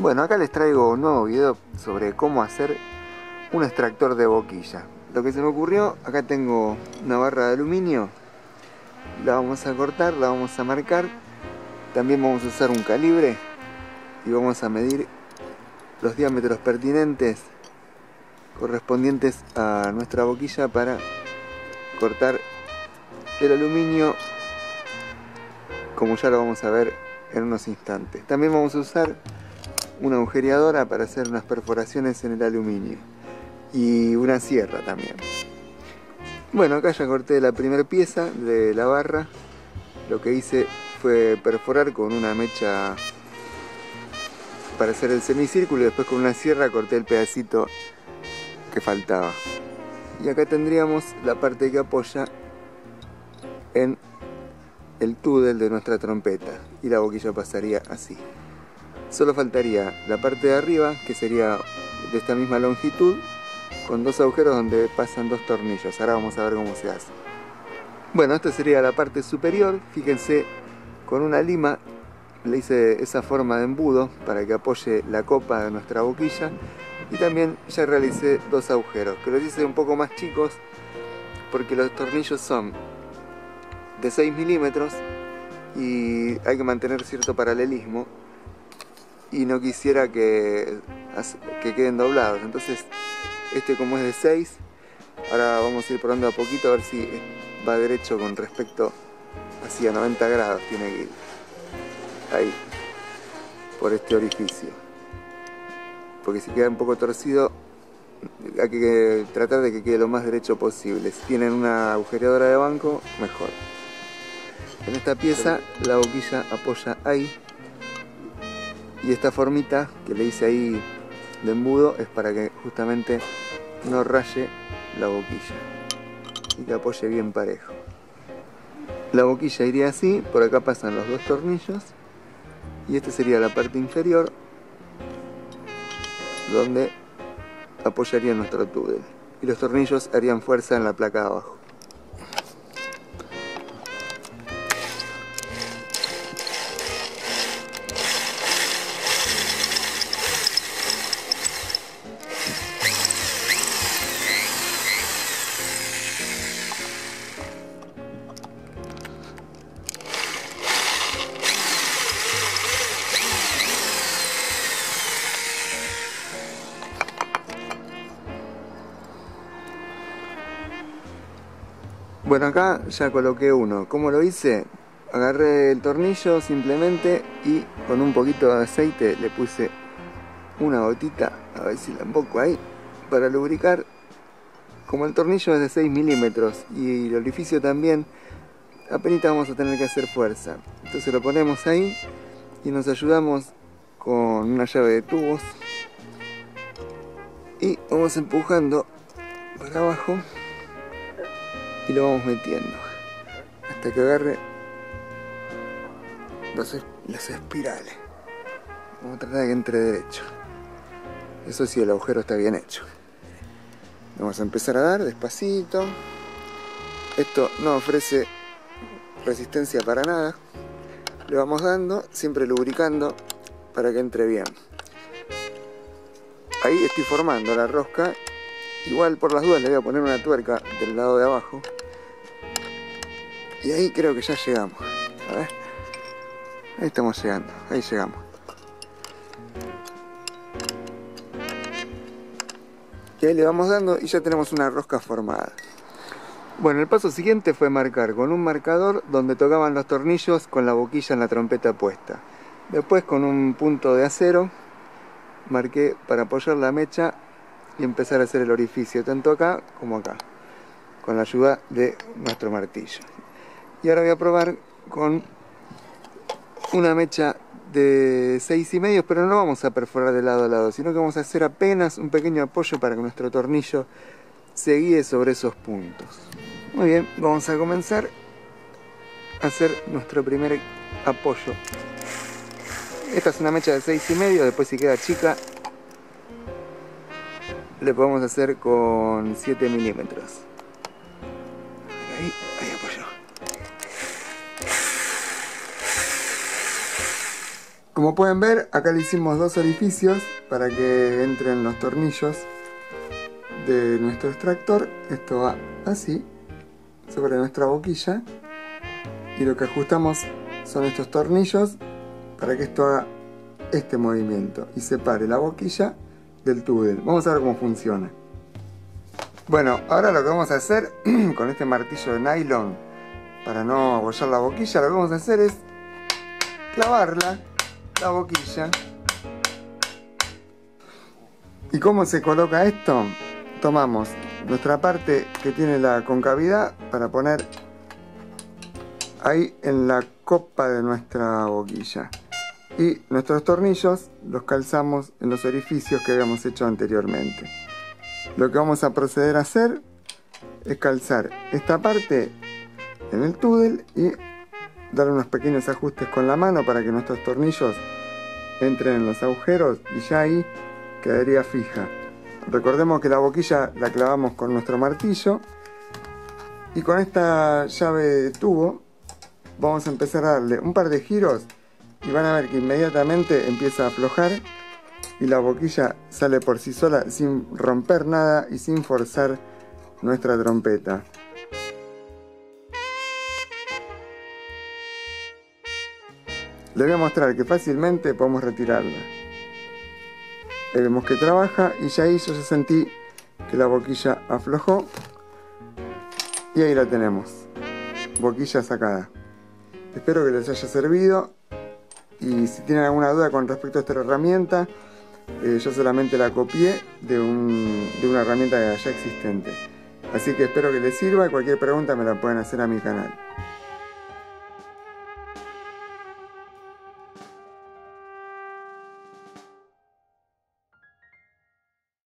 Bueno, acá les traigo un nuevo video sobre cómo hacer un extractor de boquilla. Lo que se me ocurrió, acá tengo una barra de aluminio, la vamos a cortar, la vamos a marcar, también vamos a usar un calibre y vamos a medir los diámetros pertinentes correspondientes a nuestra boquilla para cortar el aluminio como ya lo vamos a ver en unos instantes. También vamos a usar una agujereadora para hacer unas perforaciones en el aluminio y una sierra también. Bueno, acá ya corté la primera pieza de la barra. Lo que hice fue perforar con una mecha para hacer el semicírculo y después con una sierra corté el pedacito que faltaba. Y acá tendríamos la parte que apoya en el túnel de nuestra trompeta y la boquilla pasaría así. Solo faltaría la parte de arriba, que sería de esta misma longitud, con dos agujeros donde pasan dos tornillos. Ahora vamos a ver cómo se hace. Bueno, esta sería la parte superior. Fíjense, con una lima le hice esa forma de embudo para que apoye la copa de nuestra boquilla. Y también ya realicé dos agujeros, que los hice un poco más chicos porque los tornillos son de 6 milímetros y hay que mantener cierto paralelismo y no quisiera que, que queden doblados. Entonces este como es de 6 ahora vamos a ir probando a poquito a ver si va derecho con respecto hacia 90 grados tiene que ir. Ahí por este orificio. Porque si queda un poco torcido hay que tratar de que quede lo más derecho posible. Si tienen una agujereadora de banco mejor. En esta pieza la boquilla apoya ahí y esta formita que le hice ahí de embudo es para que justamente no raye la boquilla y que apoye bien parejo. La boquilla iría así, por acá pasan los dos tornillos y esta sería la parte inferior donde apoyaría nuestro túnel y los tornillos harían fuerza en la placa de abajo. Bueno, acá ya coloqué uno. ¿Cómo lo hice? Agarré el tornillo simplemente y con un poquito de aceite le puse una gotita, a ver si la ahí, para lubricar. Como el tornillo es de 6 milímetros y el orificio también, apenas vamos a tener que hacer fuerza. Entonces lo ponemos ahí y nos ayudamos con una llave de tubos y vamos empujando para abajo y lo vamos metiendo hasta que agarre las espirales. Vamos a tratar de que entre derecho. Eso sí, el agujero está bien hecho. Vamos a empezar a dar despacito. Esto no ofrece resistencia para nada. Le vamos dando, siempre lubricando para que entre bien. Ahí estoy formando la rosca. Igual por las dudas le voy a poner una tuerca del lado de abajo y ahí creo que ya llegamos. A. Ahí estamos llegando. Ahí llegamos. Y ahí le vamos dando y ya tenemos una rosca formada. Bueno, el paso siguiente fue marcar con un marcador donde tocaban los tornillos con la boquilla en la trompeta puesta. Después con un punto de acero marqué para apoyar la mecha y empezar a hacer el orificio, tanto acá como acá, con la ayuda de nuestro martillo. Y ahora voy a probar con una mecha de 6 y medio, pero no vamos a perforar de lado a lado, sino que vamos a hacer apenas un pequeño apoyo para que nuestro tornillo se guíe sobre esos puntos. Muy bien, vamos a comenzar a hacer nuestro primer apoyo. Esta es una mecha de 6 y medio, después si queda chica le podemos hacer con 7 milímetros. Como pueden ver, acá le hicimos dos orificios para que entren los tornillos de nuestro extractor. Esto va así, sobre nuestra boquilla. Y lo que ajustamos son estos tornillos para que esto haga este movimiento y separe la boquilla del túnel. Vamos a ver cómo funciona. Bueno, ahora lo que vamos a hacer con este martillo de nylon para no abollar la boquilla, lo que vamos a hacer es clavarla, la boquilla. ¿Y cómo se coloca esto? Tomamos nuestra parte que tiene la concavidad para poner ahí en la copa de nuestra boquilla. Y nuestros tornillos los calzamos en los orificios que habíamos hecho anteriormente. Lo que vamos a proceder a hacer es calzar esta parte en el túnel y dar unos pequeños ajustes con la mano para que nuestros tornillos entren en los agujeros y ya ahí quedaría fija. Recordemos que la boquilla la clavamos con nuestro martillo y con esta llave de tubo vamos a empezar a darle un par de giros y van a ver que inmediatamente empieza a aflojar y la boquilla sale por sí sola sin romper nada y sin forzar nuestra trompeta. Les voy a mostrar que fácilmente podemos retirarla. Vemos que trabaja y ya yo ya sentí que la boquilla aflojó y ahí la tenemos. Boquilla sacada. Espero que les haya servido y si tienen alguna duda con respecto a esta herramienta, eh, yo solamente la copié de, de una herramienta ya existente. Así que espero que les sirva y cualquier pregunta me la pueden hacer a mi canal.